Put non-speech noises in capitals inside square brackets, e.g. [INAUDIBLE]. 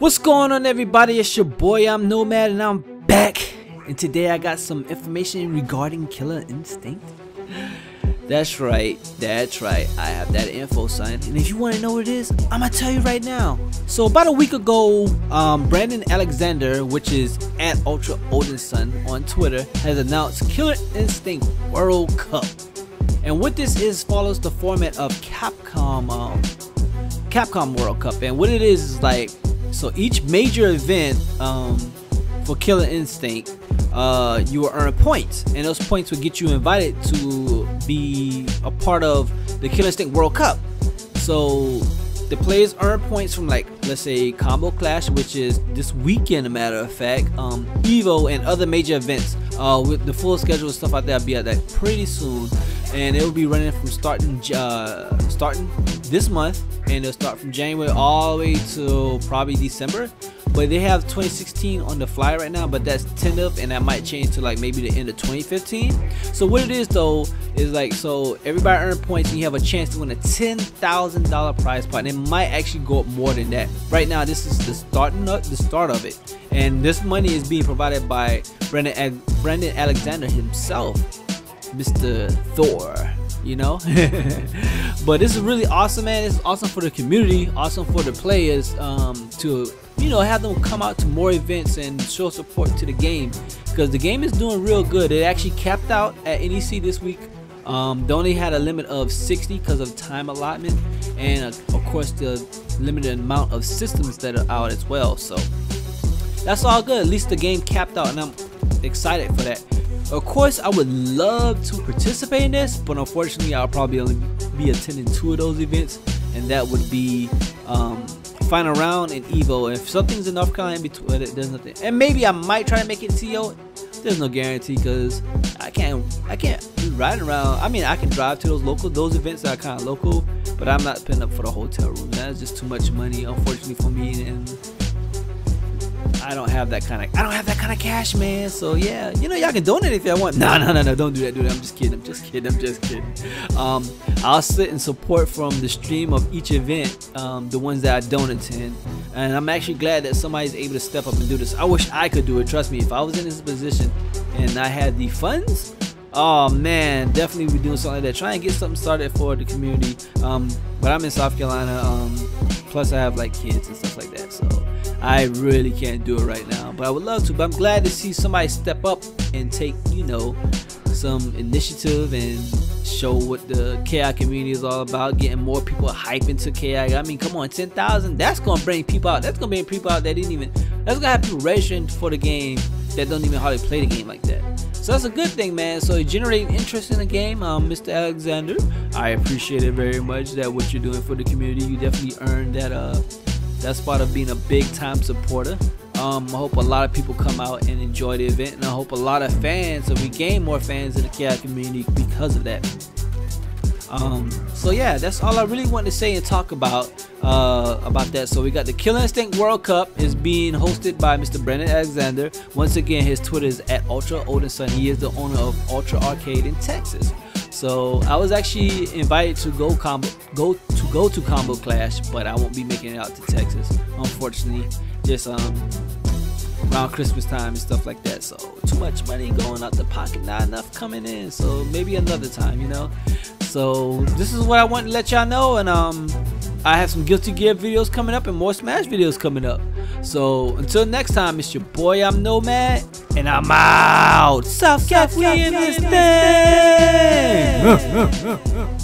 What's going on everybody? It's your boy, I'm Nomad and I'm back. And today I got some information regarding Killer Instinct. That's right, that's right, I have that info son. And if you want to know what it is, I'm gonna tell you right now. So about a week ago, um, Brandon Alexander, which is at Ultra Odinson on Twitter, has announced Killer Instinct World Cup. And what this is follows the format of Capcom um, Capcom World Cup. And what it is is like so each major event um, for Killer Instinct, uh, you will earn points, and those points will get you invited to be a part of the Killer Instinct World Cup. So the players earn points from like let's say Combo Clash, which is this weekend, a matter of fact, um, Evo, and other major events. Uh, with the full schedule and stuff like that, I'll be at that pretty soon, and it will be running from starting uh, starting this month, and it'll start from January all the way to probably December. But they have 2016 on the fly right now, but that's tentative, and that might change to like maybe the end of 2015. So what it is though is like so everybody earn points, and you have a chance to win a $10,000 prize pot, and it might actually go up more than that. Right now, this is the starting up, the start of it, and this money is being provided by Brandon Brandon Alexander himself, Mr. Thor you know? [LAUGHS] But this is really awesome man. It's awesome for the community awesome for the players um, to you know have them come out to more events and show support to the game. Because the game is doing real good. It actually capped out at NEC this week um, they only had a limit of 60 because of time allotment and uh, of course the limited amount of systems that are out as well so that's all good at least the game capped out and I'm excited for that of course, I would love to participate in this, but unfortunately, I'll probably only be attending two of those events, and that would be um, final round and Evo. If something's in North Carolina in between, there's nothing. And maybe I might try to make it CEO. There's no guarantee because can't. I can't be riding around. I mean, I can drive to those local, those events that are kind of local, but I'm not paying up for the hotel room. That's just too much money, unfortunately for me, and I don't have that kind of I don't have that kind of cash, man. So yeah, you know y'all can donate if y'all want. No, no, no, no, don't do that, that. I'm just kidding. I'm just kidding. I'm just kidding. Um, I'll sit and support from the stream of each event, um, the ones that I don't attend, and I'm actually glad that somebody's able to step up and do this. I wish I could do it. Trust me, if I was in this position and I had the funds. Oh man, definitely be doing something like that. Try and get something started for the community. Um, but I'm in South Carolina. Um, plus I have like kids and stuff like that. So I really can't do it right now, but I would love to. But I'm glad to see somebody step up and take, you know, some initiative and show what the KI community is all about, getting more people hype into KI. I mean, come on, 10,000, that's to bring people out. That's to bring people out that didn't even, that's to have people registering for the game that don't even hardly play the game like that. So that's a good thing, man. So generating interest in the game, um, Mr. Alexander. I appreciate it very much that what you're doing for the community. You definitely earned that uh that's part of being a big time supporter. Um, I hope a lot of people come out and enjoy the event, and I hope a lot of fans, so we gain more fans in the KI community because of that. Um, so yeah, that's all I really want to say and talk about uh, about that. So we got the Killer Instinct World Cup is being hosted by Mr. Brandon Alexander. Once again, his Twitter is at Ultra Odinson. He is the owner of Ultra Arcade in Texas. So I was actually invited to go combo go to go to Combo Clash, but I won't be making it out to Texas, unfortunately. Just um around Christmas time and stuff like that. So too much money going out the pocket, not enough coming in. So maybe another time, you know. So this is what I want to let y'all know, and um, I have some Guilty Gear videos coming up and more Smash videos coming up. So until next time, it's your boy, I'm Nomad, and I'm out. South Cat, we in this thing.